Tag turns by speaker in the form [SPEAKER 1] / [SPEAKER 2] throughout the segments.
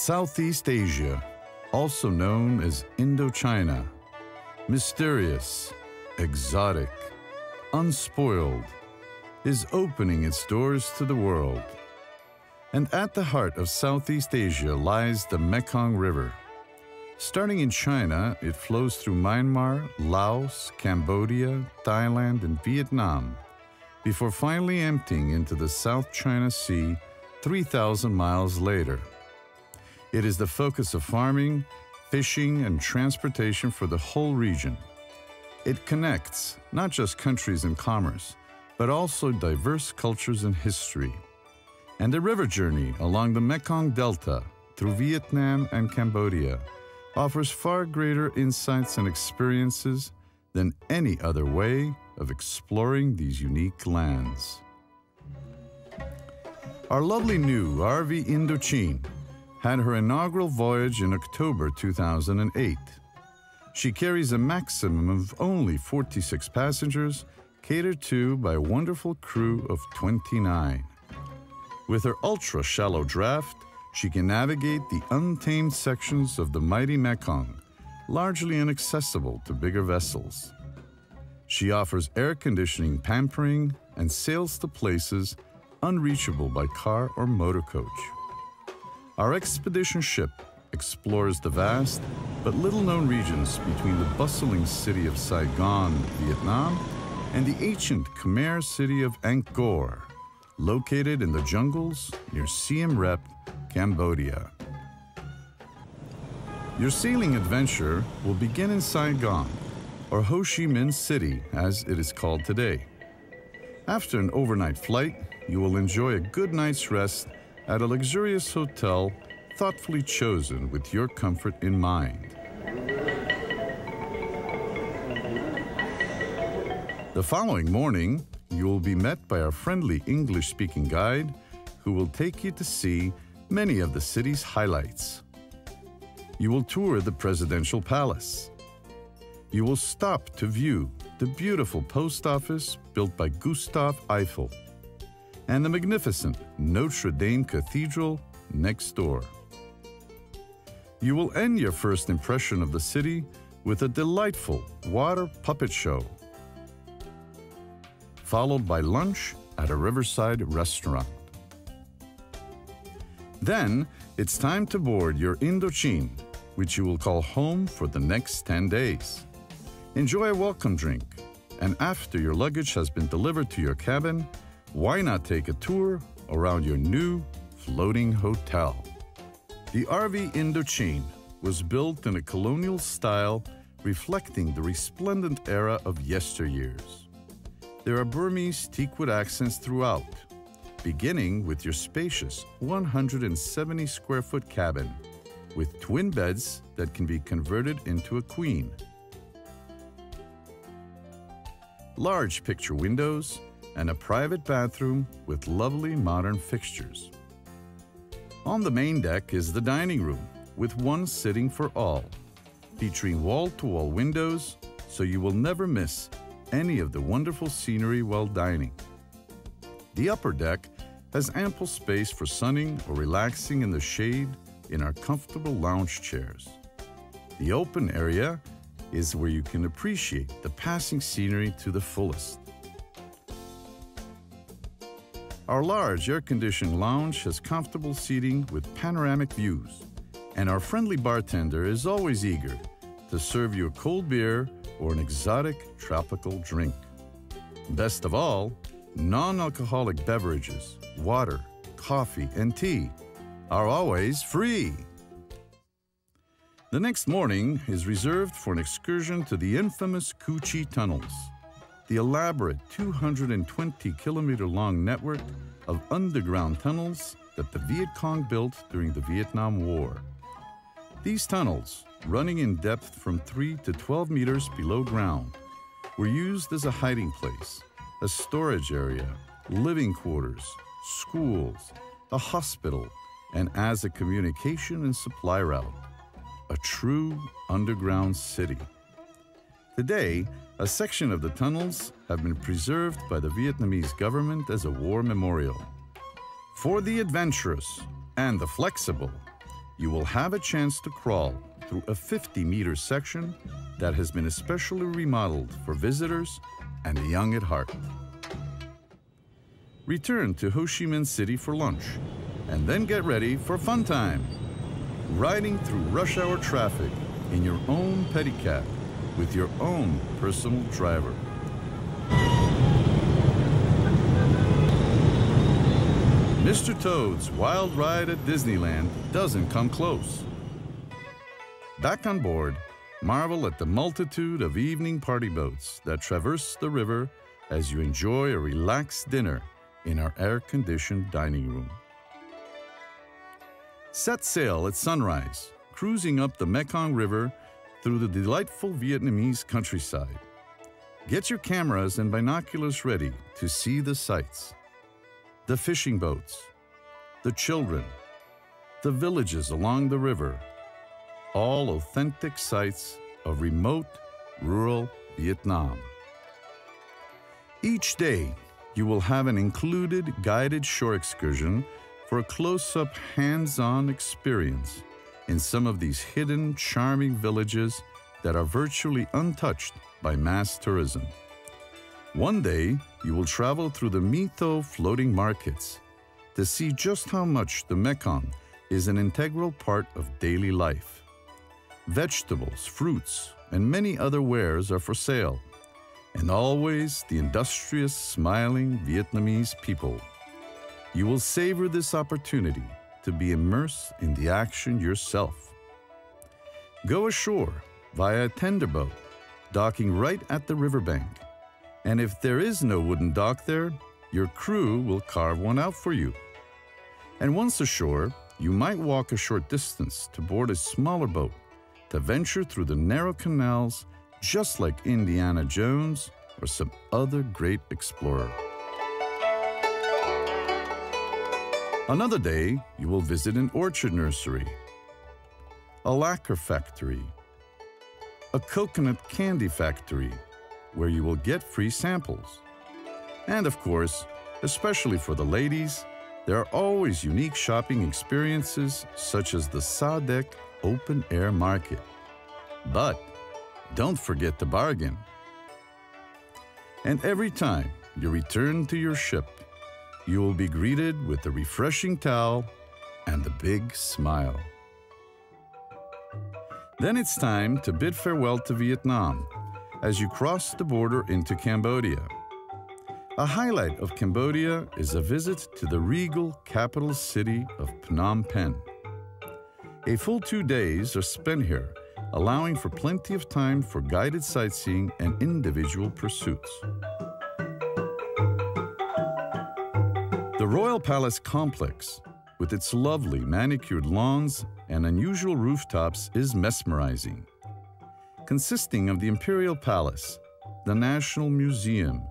[SPEAKER 1] Southeast Asia, also known as Indochina, mysterious, exotic, unspoiled, is opening its doors to the world. And at the heart of Southeast Asia lies the Mekong River. Starting in China, it flows through Myanmar, Laos, Cambodia, Thailand, and Vietnam, before finally emptying into the South China Sea 3,000 miles later. It is the focus of farming, fishing, and transportation for the whole region. It connects not just countries and commerce, but also diverse cultures and history. And the river journey along the Mekong Delta through Vietnam and Cambodia offers far greater insights and experiences than any other way of exploring these unique lands. Our lovely new RV Indochine had her inaugural voyage in October 2008. She carries a maximum of only 46 passengers, catered to by a wonderful crew of 29. With her ultra shallow draft, she can navigate the untamed sections of the mighty Mekong, largely inaccessible to bigger vessels. She offers air conditioning pampering and sails to places unreachable by car or motor coach. Our expedition ship explores the vast but little known regions between the bustling city of Saigon, Vietnam, and the ancient Khmer city of Angkor, located in the jungles near Siem Reap, Cambodia. Your sailing adventure will begin in Saigon, or Ho Chi Minh City as it is called today. After an overnight flight, you will enjoy a good night's rest at a luxurious hotel thoughtfully chosen with your comfort in mind. The following morning, you will be met by our friendly English speaking guide who will take you to see many of the city's highlights. You will tour the presidential palace. You will stop to view the beautiful post office built by Gustave Eiffel and the magnificent Notre Dame Cathedral next door. You will end your first impression of the city with a delightful water puppet show, followed by lunch at a riverside restaurant. Then it's time to board your Indochine, which you will call home for the next 10 days. Enjoy a welcome drink, and after your luggage has been delivered to your cabin, why not take a tour around your new floating hotel? The RV Indochine was built in a colonial style reflecting the resplendent era of yesteryears. There are Burmese teakwood accents throughout, beginning with your spacious 170 square foot cabin with twin beds that can be converted into a queen. Large picture windows and a private bathroom with lovely modern fixtures. On the main deck is the dining room with one sitting for all, featuring wall to wall windows so you will never miss any of the wonderful scenery while dining. The upper deck has ample space for sunning or relaxing in the shade in our comfortable lounge chairs. The open area is where you can appreciate the passing scenery to the fullest. Our large air-conditioned lounge has comfortable seating with panoramic views, and our friendly bartender is always eager to serve you a cold beer or an exotic tropical drink. Best of all, non-alcoholic beverages, water, coffee, and tea are always free. The next morning is reserved for an excursion to the infamous Cu Chi Tunnels the elaborate 220 kilometer long network of underground tunnels that the Viet Cong built during the Vietnam War. These tunnels, running in depth from 3 to 12 meters below ground, were used as a hiding place, a storage area, living quarters, schools, a hospital, and as a communication and supply route. A true underground city. Today, a section of the tunnels have been preserved by the Vietnamese government as a war memorial. For the adventurous and the flexible, you will have a chance to crawl through a 50 meter section that has been especially remodeled for visitors and the young at heart. Return to Ho Chi Minh City for lunch and then get ready for fun time. Riding through rush hour traffic in your own pedicab with your own personal driver. Mr. Toad's wild ride at Disneyland doesn't come close. Back on board, marvel at the multitude of evening party boats that traverse the river as you enjoy a relaxed dinner in our air conditioned dining room. Set sail at sunrise, cruising up the Mekong River through the delightful Vietnamese countryside. Get your cameras and binoculars ready to see the sights the fishing boats, the children, the villages along the river, all authentic sights of remote, rural Vietnam. Each day, you will have an included guided shore excursion for a close up, hands on experience in some of these hidden, charming villages that are virtually untouched by mass tourism. One day, you will travel through the My Tho floating markets to see just how much the Mekong is an integral part of daily life. Vegetables, fruits, and many other wares are for sale, and always the industrious, smiling Vietnamese people. You will savor this opportunity to be immersed in the action yourself. Go ashore via a tender boat, docking right at the riverbank and if there is no wooden dock there, your crew will carve one out for you. And once ashore, you might walk a short distance to board a smaller boat to venture through the narrow canals just like Indiana Jones or some other great explorer. Another day, you will visit an orchard nursery, a lacquer factory, a coconut candy factory, where you will get free samples. And of course, especially for the ladies, there are always unique shopping experiences such as the Sa Dec Open Air Market. But don't forget to bargain. And every time you return to your ship, you will be greeted with a refreshing towel and a big smile. Then it's time to bid farewell to Vietnam as you cross the border into Cambodia. A highlight of Cambodia is a visit to the regal capital city of Phnom Penh. A full two days are spent here, allowing for plenty of time for guided sightseeing and individual pursuits. The Royal Palace complex, with its lovely manicured lawns and unusual rooftops, is mesmerizing consisting of the Imperial Palace, the National Museum,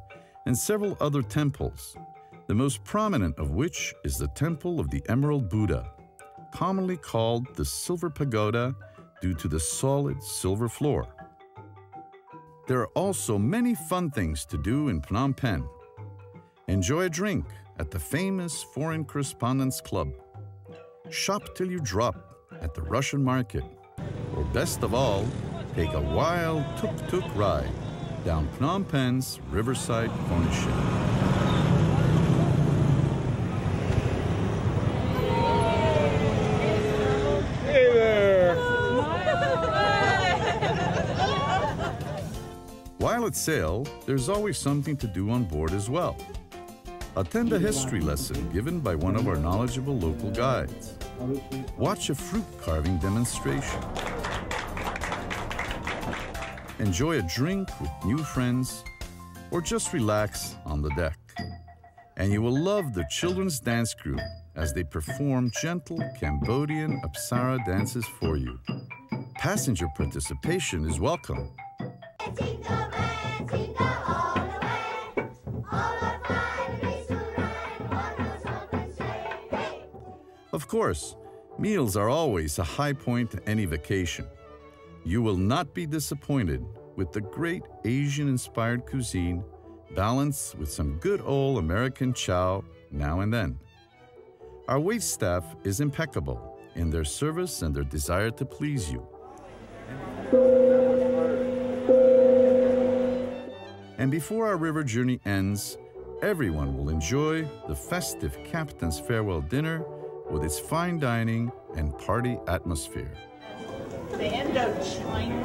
[SPEAKER 1] and several other temples, the most prominent of which is the Temple of the Emerald Buddha, commonly called the Silver Pagoda due to the solid silver floor. There are also many fun things to do in Phnom Penh. Enjoy a drink at the famous Foreign Correspondents Club. Shop till you drop at the Russian market. Or best of all, take a wild tuk-tuk ride down Phnom Penh's Riverside Corniche.
[SPEAKER 2] Hey there!
[SPEAKER 1] While at sail, there's always something to do on board as well. Attend a history lesson given by one of our knowledgeable local guides. Watch a fruit carving demonstration enjoy a drink with new friends, or just relax on the deck. And you will love the children's dance group as they perform gentle Cambodian Apsara dances for you. Passenger participation is welcome. Course, meals are always a high point to any vacation. You will not be disappointed with the great Asian inspired cuisine balanced with some good old American chow now and then. Our wait staff is impeccable in their service and their desire to please you. And before our river journey ends, everyone will enjoy the festive Captain's Farewell Dinner with its fine dining and party atmosphere.
[SPEAKER 3] The Indochine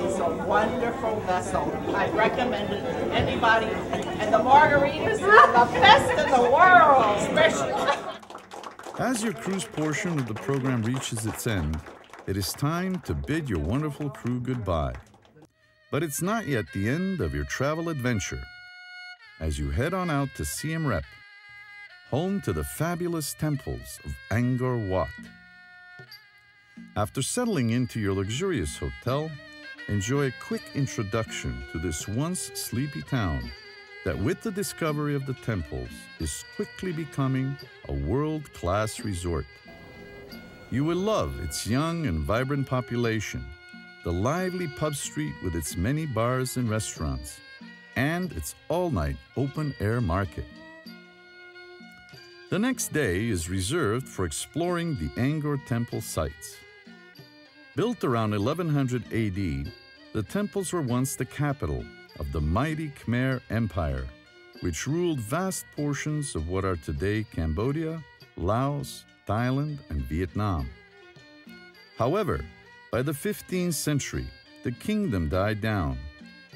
[SPEAKER 3] is a wonderful vessel. I recommend it to anybody. And the margaritas are the best in the world, especially.
[SPEAKER 1] As your cruise portion of the program reaches its end, it is time to bid your wonderful crew goodbye. But it's not yet the end of your travel adventure. As you head on out to Siem Reap, home to the fabulous temples of Angkor Wat. After settling into your luxurious hotel, enjoy a quick introduction to this once sleepy town that, with the discovery of the temples, is quickly becoming a world class resort. You will love its young and vibrant population, the lively pub street with its many bars and restaurants, and its all night open air market. The next day is reserved for exploring the Angkor Temple sites. Built around 1100 AD, the temples were once the capital of the mighty Khmer Empire, which ruled vast portions of what are today Cambodia, Laos, Thailand, and Vietnam. However, by the 15th century, the kingdom died down,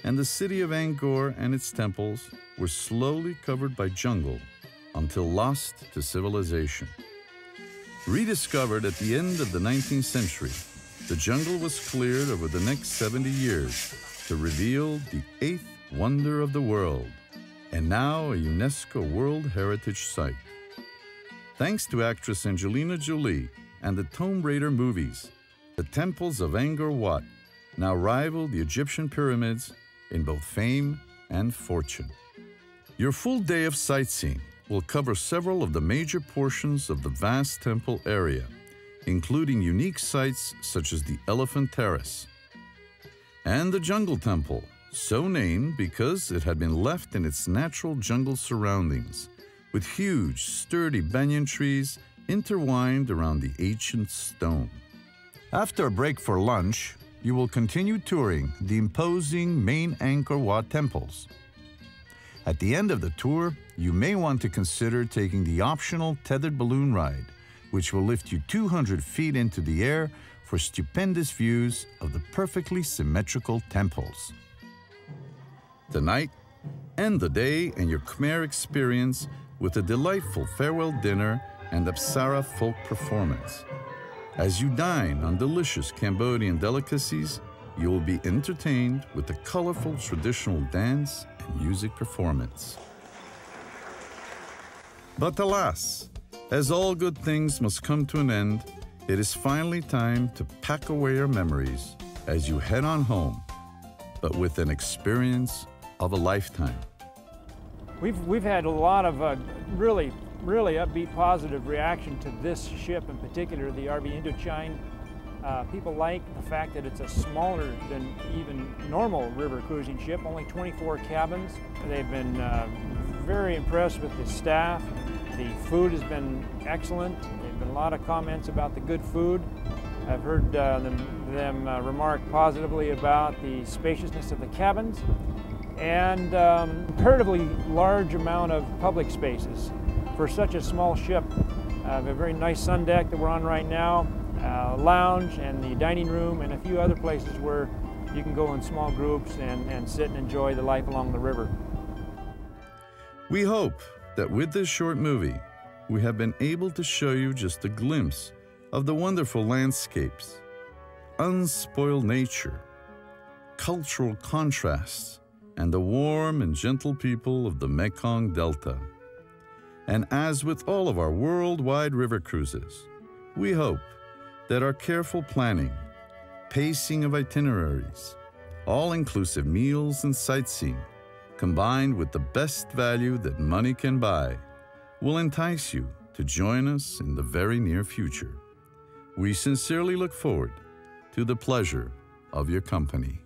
[SPEAKER 1] and the city of Angkor and its temples were slowly covered by jungle until lost to civilization. Rediscovered at the end of the 19th century, the jungle was cleared over the next 70 years to reveal the eighth wonder of the world, and now a UNESCO World Heritage Site. Thanks to actress Angelina Jolie and the Tomb Raider movies, the temples of Angkor Wat now rival the Egyptian pyramids in both fame and fortune. Your full day of sightseeing will cover several of the major portions of the vast temple area including unique sites such as the Elephant Terrace and the Jungle Temple, so named because it had been left in its natural jungle surroundings, with huge, sturdy banyan trees intertwined around the ancient stone. After a break for lunch, you will continue touring the imposing main Angkor Wat temples. At the end of the tour, you may want to consider taking the optional tethered balloon ride which will lift you 200 feet into the air for stupendous views of the perfectly symmetrical temples. Tonight, end the day and your Khmer experience with a delightful farewell dinner and Apsara folk performance. As you dine on delicious Cambodian delicacies, you will be entertained with a colorful traditional dance music performance. But alas, as all good things must come to an end, it is finally time to pack away your memories as you head on home, but with an experience of a lifetime.
[SPEAKER 2] We've, we've had a lot of uh, really, really upbeat positive reaction to this ship in particular, the RV Indochine. Uh, people like the fact that it's a smaller than even normal river cruising ship, only 24 cabins. They've been uh, very impressed with the staff, the food has been excellent. There have been a lot of comments about the good food. I've heard uh, them, them uh, remark positively about the spaciousness of the cabins and um, comparatively large amount of public spaces for such a small ship. Uh, a very nice sun deck that we're on right now, uh, lounge and the dining room and a few other places where you can go in small groups and, and sit and enjoy the life along the river.
[SPEAKER 1] We hope that with this short movie, we have been able to show you just a glimpse of the wonderful landscapes, unspoiled nature, cultural contrasts, and the warm and gentle people of the Mekong Delta. And as with all of our worldwide river cruises, we hope that our careful planning, pacing of itineraries, all inclusive meals and sightseeing combined with the best value that money can buy, will entice you to join us in the very near future. We sincerely look forward to the pleasure of your company.